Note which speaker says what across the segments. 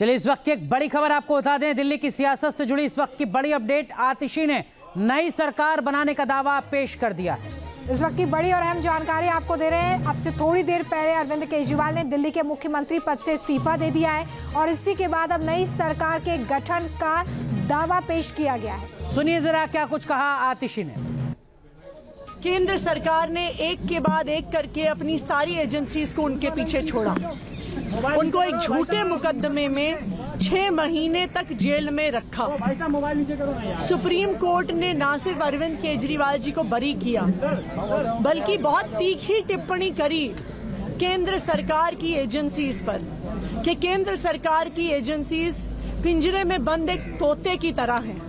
Speaker 1: चलिए इस वक्त की एक बड़ी खबर आपको बता दें दिल्ली की सियासत से जुड़ी इस वक्त की बड़ी अपडेट। आतिशी ने नई सरकार बनाने का दावा पेश कर दिया है।
Speaker 2: इस वक्त की बड़ी और अहम जानकारी आपको दे रहे हैं। अब से थोड़ी देर पहले अरविंद केजरीवाल ने दिल्ली के मुख्यमंत्री पद से इस्तीफा दे दिया है और इसी के बाद अब नई सरकार के गठन का दावा पेश किया गया है।
Speaker 1: सुनिए जरा क्या कुछ कहा आतिशी ने।
Speaker 3: केंद्र सरकार ने एक के बाद एक करके अपनी सारी एजेंसीज को उनके पीछे छोड़ा। उनको एक झूठे मुकदमे में छह महीने तक जेल में रखा। सुप्रीम कोर्ट ने न सिर्फ़ अरविंद केजरीवाल जी को बरी किया। बल्कि बहुत तीखी टिप्पणी करी केंद्र सरकार की एजेंसीज पर कि केंद्र सरकार की एजेंसीज पिंजरे में बंद एक तोते की तरह हैं।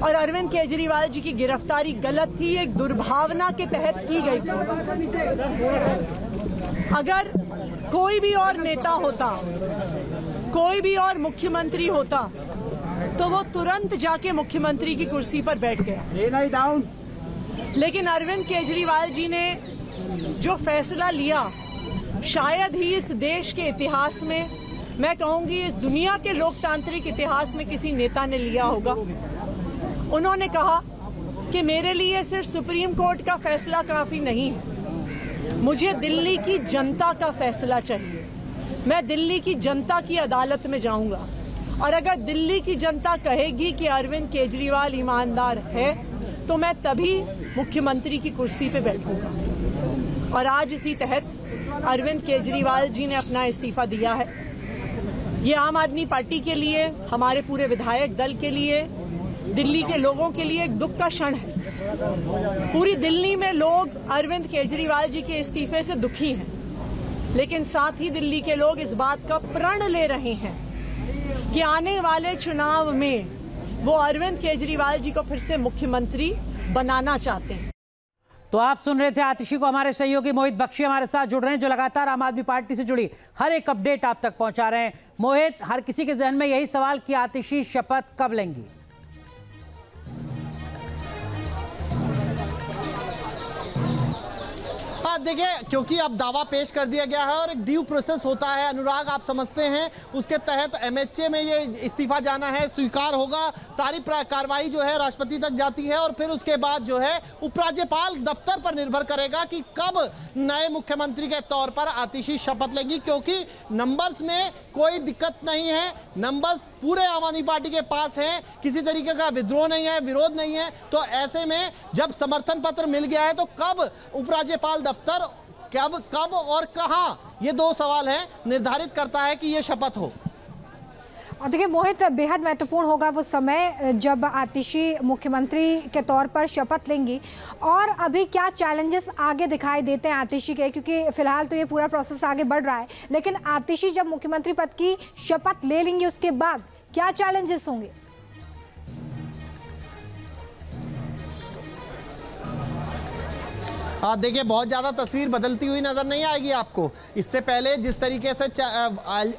Speaker 3: और अरविंद केजरीवाल जी की गिरफ्तारी गलत थी एक दुर्भावना के तहत की गई थी। अगर कोई भी और नेता होता कोई भी और मुख्यमंत्री होता तो वो तुरंत जाके मुख्यमंत्री की कुर्सी पर बैठ गया। लेकिन अरविंद केजरीवाल जी ने जो फैसला लिया शायद ही इस देश के इतिहास में मैं कहूँगी इस दुनिया के लोकतांत्रिक इतिहास में किसी नेता ने लिया होगा। उन्होंने कहा कि मेरे लिए सिर्फ़ सुप्रीम कोर्ट का फैसला काफ़ी नहीं है। मुझे दिल्ली की जनता का फैसला चाहिए। मैं दिल्ली की जनता की अदालत में जाऊँगा। और अगर दिल्ली की जनता कहेगी कि अरविंद केजरीवाल ईमानदार है तो मैं तभी मुख्यमंत्री की कुर्सी पे बैठूँगा। और आज इसी तहत अरविंद केजरीवाल जी ने अपना इस्तीफा दिया है। ये आम आदमी पार्टी के लिए, हमारे पूरे विधायक दल के लिए दिल्ली के लोगों के लिए एक दुख का क्षण है। पूरी दिल्ली में लोग अरविंद केजरीवाल जी के इस्तीफे से दुखी हैं। लेकिन साथ ही दिल्ली के लोग इस बात का प्रण ले रहे हैं कि आने वाले चुनाव में वो अरविंद केजरीवाल जी को फिर से मुख्यमंत्री बनाना चाहते हैं।
Speaker 1: तो आप सुन रहे थे आतिशी को हमारे सहयोगी मोहित बख्शी हमारे साथ जुड़ रहे हैं, जो लगातार आम आदमी पार्टी से जुड़ी हर एक अपडेट आप तक पहुँचा रहे हैं। मोहित, हर किसी के जहन में यही सवाल कि आतिशी शपथ कब लेंगी?
Speaker 4: हाँ देखिए क्योंकि अब दावा पेश कर दिया गया है और एक ड्यू प्रोसेस होता है। अनुराग, आप समझते हैं, उसके तहत एमएचए में ये इस्तीफा जाना है, स्वीकार होगा। सारी कार्रवाई जो है, राष्ट्रपति तक जाती है और फिर उसके बाद जो है, उपराज्यपाल दफ्तर पर निर्भर करेगा कि कब नए मुख्यमंत्री के तौर पर आतिशी शपथ लेगी, क्योंकि नंबर्स में कोई दिक्कत नहीं है। नंबर्स पूरे आम आदमी पार्टी के पास है, किसी तरीके का विद्रोह नहीं है, विरोध नहीं है। तो ऐसे में जब समर्थन पत्र मिल गया है तो कब उपराज्यपाल दफ्तर कब कब और कहा? ये दो सवाल है, निर्धारित करता है कि ये शपथ हो।
Speaker 2: देखिए, मोहित, बेहद महत्वपूर्ण होगा वो समय, जब आतिशी मुख्यमंत्री के तौर पर शपथ लेंगी। और अभी क्या चैलेंजेस आगे दिखाई देते हैं आतिशी के? क्योंकि फ़िलहाल तो ये पूरा प्रोसेस आगे बढ़ रहा है। लेकिन आतिशी जब मुख्यमंत्री पद की शपथ ले लेंगी, उसके बाद क्या चैलेंजेस होंगे?
Speaker 4: देखिए, बहुत ज़्यादा तस्वीर बदलती हुई नज़र नहीं आएगी आपको। इससे पहले जिस तरीके से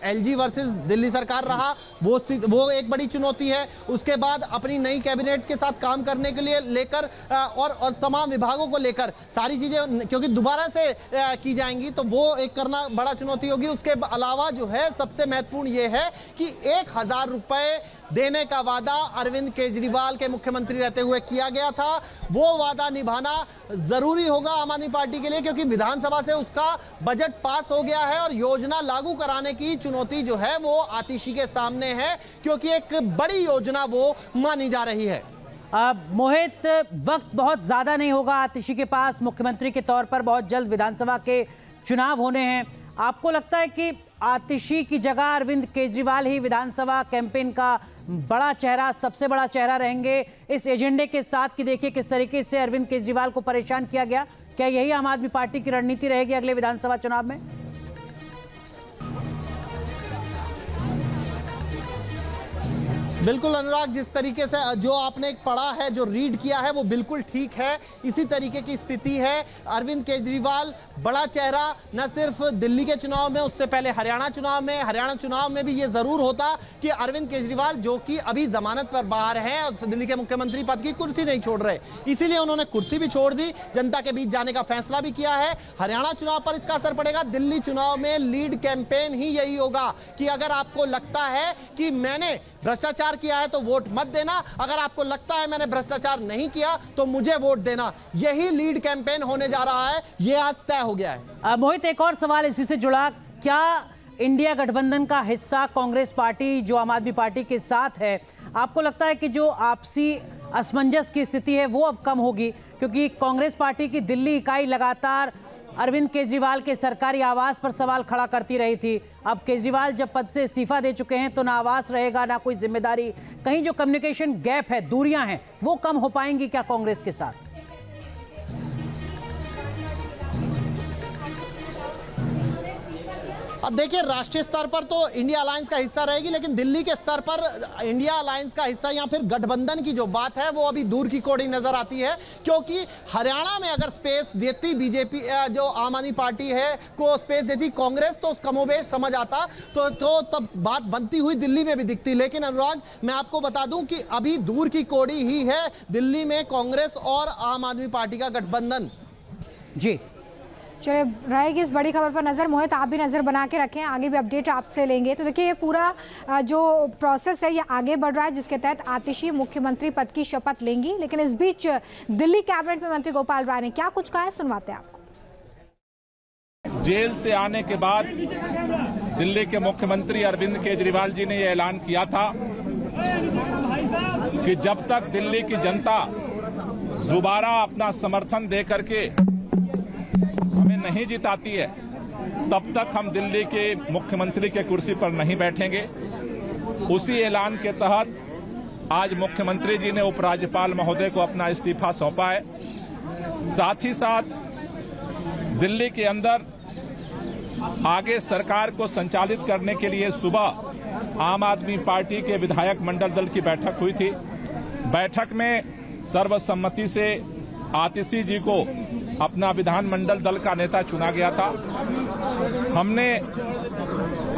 Speaker 4: एलजी वर्सेस दिल्ली सरकार रहा, वो वो एक बड़ी चुनौती है। उसके बाद अपनी नई कैबिनेट के साथ काम करने के लिए लेकर और और तमाम विभागों को लेकर सारी चीज़ें, क्योंकि दोबारा से की जाएँगी तो वो एक करना बड़ा चुनौती होगी। उसके अलावा जो है, सबसे महत्वपूर्ण ये है कि एक हज़ार रुपये देने का वादा अरविंद केजरीवाल के मुख्यमंत्री रहते हुए किया गया था। वो वादा निभाना ज़रूरी होगा आम आदमी पार्टी के लिए, क्योंकि विधानसभा से उसका बजट पास हो गया है और योजना लागू कराने की चुनौती जो है वो आतिशी के सामने है, क्योंकि एक बड़ी योजना वो मानी जा रही है।
Speaker 1: अब मोहित, वक्त बहुत ज़्यादा नहीं होगा आतिशी के पास। मुख्यमंत्री के तौर पर बहुत जल्द विधानसभा के चुनाव होने हैं। आपको लगता है कि आतिशी की जगह अरविंद केजरीवाल ही विधानसभा कैंपेन का बड़ा चेहरा, सबसे बड़ा चेहरा रहेंगे। इस एजेंडे के साथ कि देखिए किस तरीके से अरविंद केजरीवाल को परेशान किया गया। क्या यही आम आदमी पार्टी की रणनीति रहेगी अगले विधानसभा चुनाव में?
Speaker 4: बिल्कुल अनुराग, जिस तरीके से जो आपने एक पढ़ा है, जो रीड किया है, वो बिल्कुल ठीक है। इसी तरीके की स्थिति है। अरविंद केजरीवाल, बड़ा चेहरा, न सिर्फ़ दिल्ली के चुनाव में, उससे पहले हरियाणा चुनाव में, हरियाणा चुनाव में भी ये ज़रूर होता कि अरविंद केजरीवाल, जो कि अभी जमानत पर बाहर हैं, और दिल्ली के मुख्यमंत्री पद की कुर्सी नहीं छोड़ रहे। इसीलिए उन्होंने कुर्सी भी छोड़ दी, जनता के बीच जाने का फैसला भी किया है। हरियाणा चुनाव पर इसका असर पड़ेगा। दिल्ली चुनाव में लीड कैंपेन ही यही होगा कि अगर आपको लगता है कि मैंने भ्रष्टाचार किया है तो वोट मत देना। अगर आपको लगता है मैंने भ्रष्टाचार नहीं किया तो मुझे वोट देना। यही लीड कैंपेन होने जा रहा है। यह आज तय हो गया है।
Speaker 1: मोहित, एक और सवाल इसी से जुड़ा। क्या इंडिया गठबंधन का हिस्सा कांग्रेस पार्टी, जो आम आदमी पार्टी के साथ है, आपको लगता है कि जो आपसी असमंजस की स्थिति है, वो अब कम होगी? क्योंकि कांग्रेस पार्टी की दिल्ली इकाई लगातार अरविंद केजरीवाल के सरकारी आवास पर सवाल खड़ा करती रही थी। अब केजरीवाल जब पद से इस्तीफा दे चुके हैं तो ना आवास रहेगा, ना कोई ज़िम्मेदारी। कहीं जो कम्युनिकेशन गैप है, दूरियाँ हैं, वो कम हो पाएँगी क्या कांग्रेस के साथ?
Speaker 4: अब देखिए, राष्ट्रीय स्तर पर तो इंडिया अलायंस का हिस्सा रहेगी, लेकिन दिल्ली के स्तर पर इंडिया अलायंस का हिस्सा, या फिर गठबंधन की जो बात है, वो अभी दूर की कोड़ी नज़र आती है, क्योंकि हरियाणा में अगर स्पेस देती बीजेपी जो आम आदमी पार्टी है, को स्पेस देती कांग्रेस तो कमोबेश समझ आता तो तो तब बात बनती हुई दिल्ली में भी दिखती। लेकिन अनुराग, मैं आपको बता दूँ कि अभी दूर की कोड़ी ही है दिल्ली में कांग्रेस और आम आदमी पार्टी का गठबंधन।
Speaker 1: जी।
Speaker 2: चलिए, रहेगी इस बड़ी खबर पर नज़र। मोहित, आप भी नज़र बना के रखें, आगे भी अपडेट आपसे लेंगे। तो देखिए, ये पूरा जो प्रोसेस है, ये आगे बढ़ रहा है, जिसके तहत आतिशी मुख्यमंत्री पद की शपथ लेंगी। लेकिन इस बीच, दिल्ली कैबिनेट में मंत्री गोपाल राय ने क्या कुछ कहा है, सुनवाते हैं आपको।
Speaker 5: जेल से आने के बाद दिल्ली के मुख्यमंत्री अरविंद केजरीवाल जी ने यह ऐलान किया था कि जब तक दिल्ली की जनता दोबारा अपना समर्थन दे करके हमें नहीं जिताती है, तब तक हम दिल्ली के मुख्यमंत्री के कुर्सी पर नहीं बैठेंगे। उसी ऐलान के तहत आज मुख्यमंत्री जी ने उपराज्यपाल महोदय को अपना इस्तीफा सौंपा है। साथ ही साथ दिल्ली के अंदर आगे सरकार को संचालित करने के लिए सुबह आम आदमी पार्टी के विधायक मंडल दल की बैठक हुई थी। बैठक में सर्वसम्मति से आतिशी जी को अपना विधानमंडल दल का नेता चुना गया था। हमने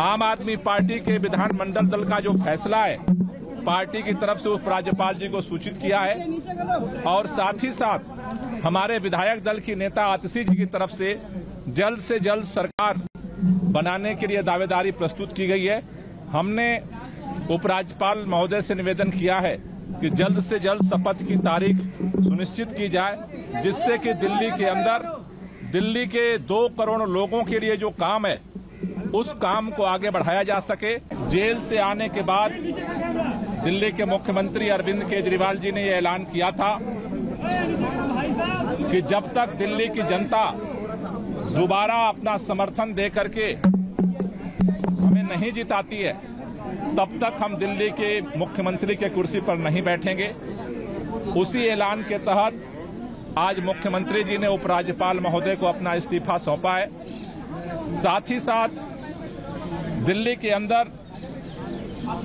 Speaker 5: आम आदमी पार्टी के विधानमंडल दल का जो फैसला है, पार्टी की तरफ़ से उप राज्यपाल जी को सूचित किया है और साथ ही साथ हमारे विधायक दल की नेता आतिशी जी की तरफ़ से जल्द से जल्द सरकार बनाने के लिए दावेदारी प्रस्तुत की गई है। हमने उपराज्यपाल महोदय से निवेदन किया है कि जल्द से जल्द शपथ की तारीख सुनिश्चित की जाए। जिससे कि दिल्ली के अंदर, दिल्ली के दो करोड़ लोगों के लिए जो काम है, उस काम को आगे बढ़ाया जा सके। जेल से आने के बाद दिल्ली के मुख्यमंत्री अरविंद केजरीवाल जी ने यह ऐलान किया था कि जब तक दिल्ली की जनता दोबारा अपना समर्थन दे करके हमें नहीं जिताती है, तब तक हम दिल्ली के मुख्यमंत्री के कुर्सी पर नहीं बैठेंगे। उसी ऐलान के तहत आज मुख्यमंत्री जी ने उपराज्यपाल महोदय को अपना इस्तीफा सौंपा है। साथ ही साथ दिल्ली के अंदर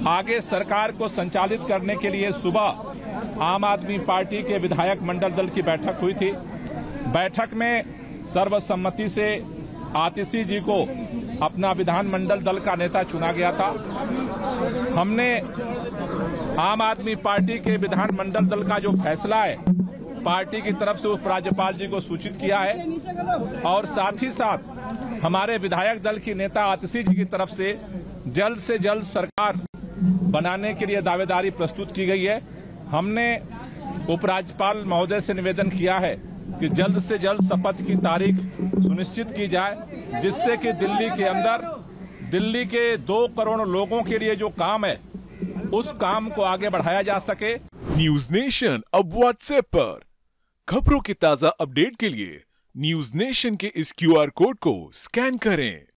Speaker 5: आगे सरकार को संचालित करने के लिए सुबह आम आदमी पार्टी के विधायक मंडल दल की बैठक हुई थी। बैठक में सर्वसम्मति से आतिशी जी को अपना विधानमंडल दल का नेता चुना गया था। हमने आम आदमी पार्टी के विधानमंडल दल का जो फैसला है पार्टी की तरफ़ से उप राज्यपाल जी को सूचित किया है और साथ ही साथ हमारे विधायक दल की नेता आतिशी जी की तरफ़ से जल्द से जल्द सरकार बनाने के लिए दावेदारी प्रस्तुत की गई है। हमने उपराज्यपाल महोदय से निवेदन किया है कि जल्द से जल्द शपथ की तारीख सुनिश्चित की जाए, जिससे कि दिल्ली के अंदर, दिल्ली के दो करोड़ लोगों के लिए जो काम है, उस काम को आगे बढ़ाया जा सके।
Speaker 6: न्यूज़ नेशन अब व्हाट्सएप पर। खबरों के ताज़ा अपडेट के लिए न्यूज़ नेशन के इस क्यूआर कोड को स्कैन करें।